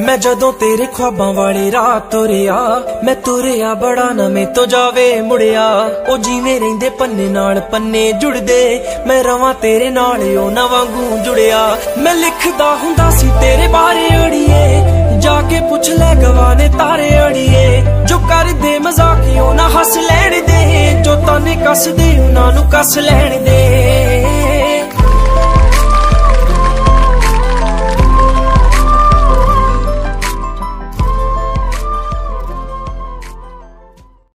ਮੈਂ ਜਦੋਂ ਤੇਰੇ ਖੁਆਬਾਂ ਵਾਲੇ ਰਾਹ ਤੁਰਿਆ, ਮੈਂ ਤੁਰਿਆ ਬੜਾ ਨਵੇਂ ਤੋਂ ਜਾਵੇ ਮੁੜਿਆ। ਉਹ ਜਿਵੇਂ ਰਹਿੰਦੇ ਪੰਨੇ ਨਾਲ ਪੰਨੇ ਜੁੜਦੇ, ਮੈਂ ਰਵਾਂ ਤੇਰੇ ਨਾਲ ਉਹ ਨਾ ਵਾਂਗੂ ਜੁੜਿਆ। ਮੈਂ ਲਿਖਦਾ ਹੁੰਦਾ ਸੀ, ਤੇਰੇ ਬਾਰੇ ਅੜੀਏ। ਜਾ ਕੇ ਪੁੱਛ ਲੈ ਗਵਾਨੇ ਤਾਰੇ ਅੜੀਏ। ਜੋ ਕਰਦੇ ਮਜ਼ਾਕ, ਉਹ ਨਾ ਹੱਸ ਲੈਣ ਦੇ। ਜੋ ਤਾਨੇ ਕੱਸਦੇ, ਉਹਨਾਂ ਨੂੰ ਕੱਸ ਲੈਣ ਦੇ।